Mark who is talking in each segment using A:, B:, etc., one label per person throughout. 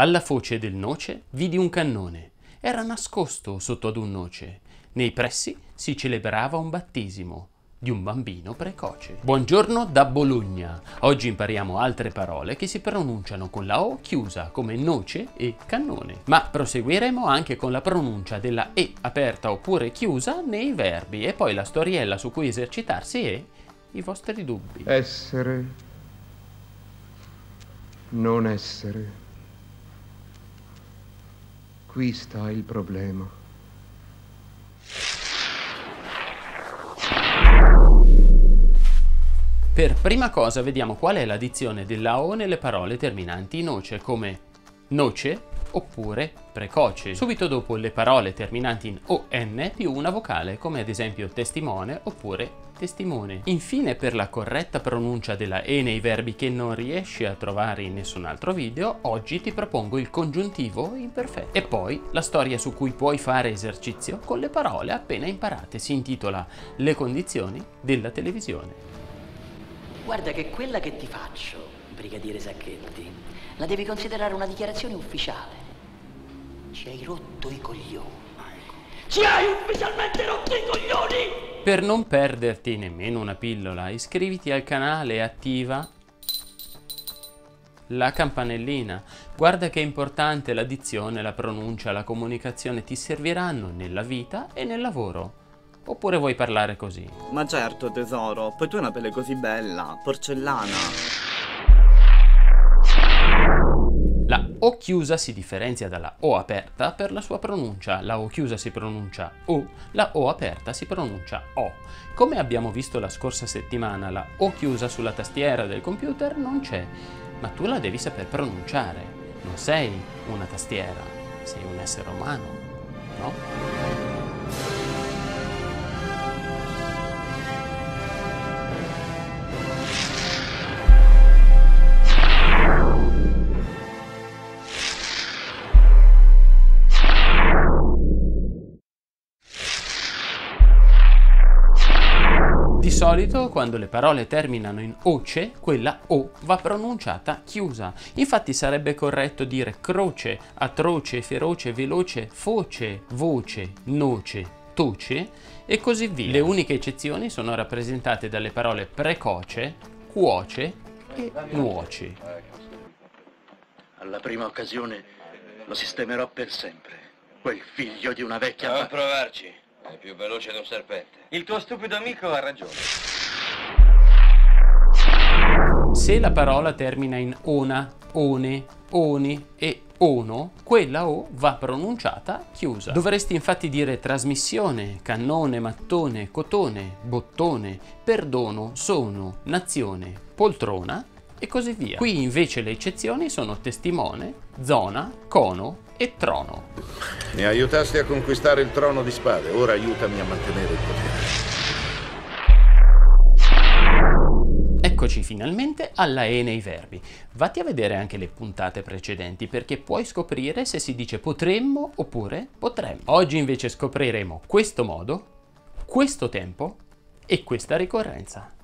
A: Alla foce del noce vidi un cannone. Era nascosto sotto ad un noce. Nei pressi si celebrava un battesimo di un bambino precoce. Buongiorno da Bologna. Oggi impariamo altre parole che si pronunciano con la O chiusa come noce e cannone. Ma proseguiremo anche con la pronuncia della E aperta oppure chiusa nei verbi e poi la storiella su cui esercitarsi e i vostri dubbi.
B: Essere, non essere. Qui sta il problema.
A: Per prima cosa vediamo qual è l'addizione della O nelle parole terminanti in noce come noce oppure precoce. Subito dopo le parole terminanti in ON più una vocale come ad esempio testimone oppure testimone. Infine per la corretta pronuncia della E nei verbi che non riesci a trovare in nessun altro video, oggi ti propongo il congiuntivo imperfetto. E poi la storia su cui puoi fare esercizio con le parole appena imparate si intitola Le condizioni della televisione.
C: Guarda che quella che ti faccio, brigadiere Sacchetti, la devi considerare una dichiarazione ufficiale. Ci hai rotto i coglioni. Ci hai ufficialmente rotto i coglioni!
A: Per non perderti nemmeno una pillola, iscriviti al canale e attiva la campanellina. Guarda che è importante la dizione, la pronuncia, la comunicazione ti serviranno nella vita e nel lavoro. Oppure vuoi parlare così?
D: Ma certo, tesoro, poi tu hai una pelle così bella, porcellana.
A: O chiusa si differenzia dalla O aperta per la sua pronuncia. La O chiusa si pronuncia O, la O aperta si pronuncia O. Come abbiamo visto la scorsa settimana, la O chiusa sulla tastiera del computer non c'è, ma tu la devi saper pronunciare. Non sei una tastiera, sei un essere umano, no? Di solito quando le parole terminano in oce, quella O va pronunciata chiusa. Infatti sarebbe corretto dire croce, atroce, feroce, veloce, foce, voce, noce, toce e così via. Le uniche eccezioni sono rappresentate dalle parole precoce, cuoce e nuoce.
E: Alla prima occasione lo sistemerò per sempre. Quel figlio di una vecchia...
F: Non provarci. È più veloce di un serpente. Il tuo stupido amico ha ragione.
A: Se la parola termina in ona, one, oni e ono, quella O va pronunciata chiusa. Dovresti infatti dire trasmissione, cannone, mattone, cotone, bottone, perdono, sono, nazione, poltrona e così via. Qui invece le eccezioni sono testimone, zona, cono e trono.
G: Mi aiutasti a conquistare il trono di spade, ora aiutami a mantenere il potere.
A: Eccoci finalmente alla E nei verbi. Vatti a vedere anche le puntate precedenti perché puoi scoprire se si dice potremmo oppure potremmo. Oggi invece scopriremo questo modo, questo tempo e questa ricorrenza.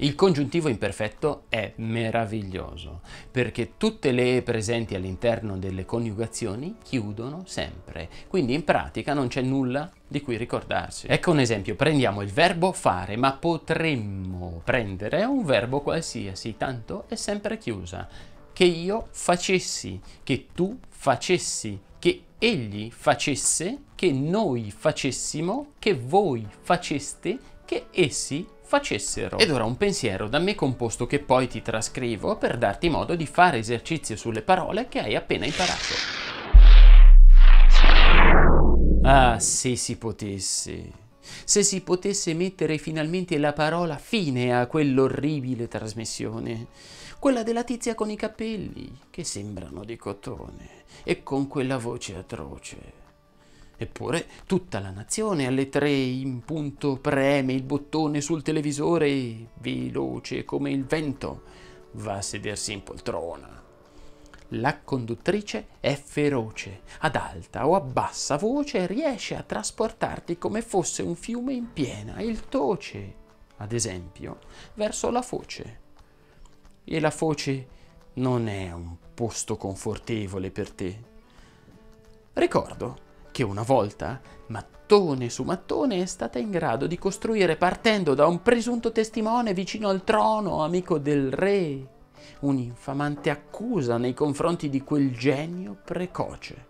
A: Il congiuntivo imperfetto è meraviglioso perché tutte le presenti all'interno delle coniugazioni chiudono sempre, quindi in pratica non c'è nulla di cui ricordarsi. Ecco un esempio, prendiamo il verbo fare, ma potremmo prendere un verbo qualsiasi, tanto è sempre chiusa. Che io facessi, che tu facessi, che egli facesse, che noi facessimo, che voi faceste, che essi facessero. Ed ora un pensiero da me composto che poi ti trascrivo per darti modo di fare esercizio sulle parole che hai appena imparato. Ah, se si potesse. Se si potesse mettere finalmente la parola fine a quell'orribile trasmissione, quella della tizia con i capelli che sembrano di cotone e con quella voce atroce. Eppure tutta la nazione alle tre in punto preme il bottone sul televisore e, veloce come il vento, va a sedersi in poltrona. La conduttrice è feroce, ad alta o a bassa voce riesce a trasportarti come fosse un fiume in piena, il toce, ad esempio, verso la foce. E la foce non è un posto confortevole per te. Ricordo che una volta, mattone su mattone, è stata in grado di costruire partendo da un presunto testimone vicino al trono, amico del re, un'infamante accusa nei confronti di quel genio precoce,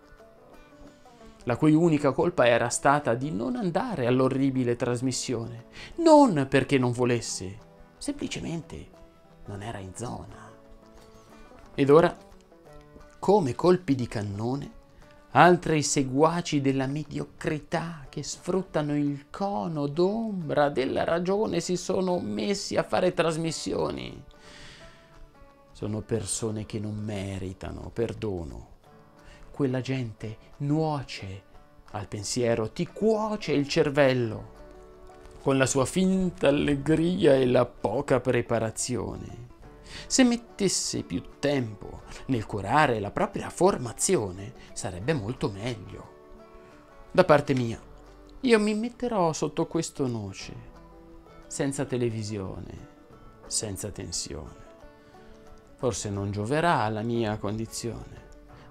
A: la cui unica colpa era stata di non andare all'orribile trasmissione, non perché non volesse, semplicemente non era in zona. Ed ora, come colpi di cannone, altri seguaci della mediocrità che sfruttano il cono d'ombra della ragione si sono messi a fare trasmissioni. Sono persone che non meritano perdono. Quella gente nuoce al pensiero, ti cuoce il cervello con la sua finta allegria e la poca preparazione. Se mettesse più tempo nel curare la propria formazione, sarebbe molto meglio. Da parte mia, io mi metterò sotto questo noce, senza televisione, senza tensione. Forse non gioverà alla mia condizione,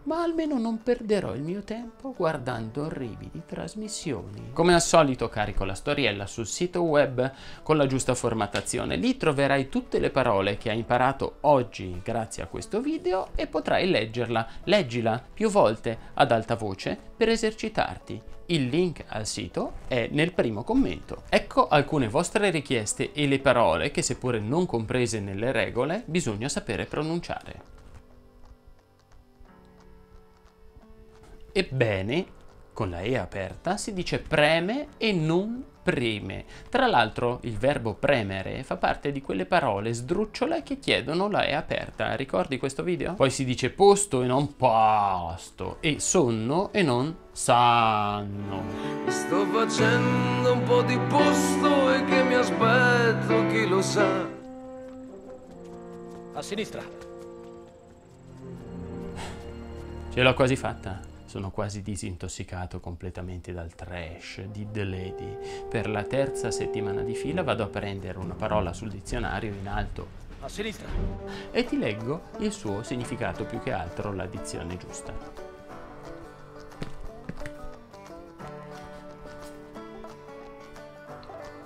A: ma almeno non perderò il mio tempo guardando orribili trasmissioni. Come al solito carico la storiella sul sito web con la giusta formattazione. Lì troverai tutte le parole che hai imparato oggi grazie a questo video e potrai leggerla. Leggila più volte ad alta voce per esercitarti. Il link al sito è nel primo commento. Ecco alcune vostre richieste e le parole che seppure non comprese nelle regole bisogna sapere pronunciare. Ebbene, con la E aperta si dice preme e non preme. Tra l'altro il verbo premere fa parte di quelle parole sdrucciole che chiedono la E aperta. Ricordi questo video? Poi si dice posto e non pasto e sonno e non sanno.
H: Sto facendo un po' di posto e che mi aspetto chi lo sa.
F: A sinistra.
A: Ce l'ho quasi fatta. Sono quasi disintossicato completamente dal trash di The Lady. Per la terza settimana di fila vado a prendere una parola sul dizionario in alto
F: A sinistra.
A: e ti leggo il suo significato più che altro la dizione giusta.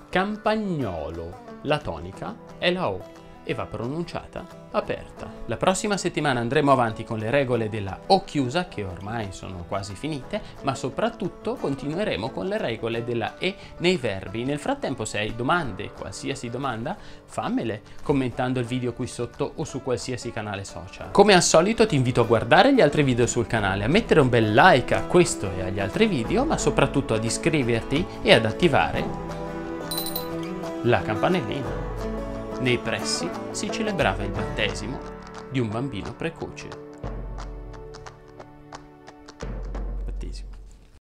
A: Campagnolo. La tonica è la O e va pronunciata aperta. La prossima settimana andremo avanti con le regole della O chiusa, che ormai sono quasi finite, ma soprattutto continueremo con le regole della E nei verbi. Nel frattempo, se hai domande, qualsiasi domanda, fammele commentando il video qui sotto o su qualsiasi canale social. Come al solito ti invito a guardare gli altri video sul canale, a mettere un bel like a questo e agli altri video, ma soprattutto ad iscriverti e ad attivare la campanellina. Nei pressi si celebrava il battesimo di un bambino precoce.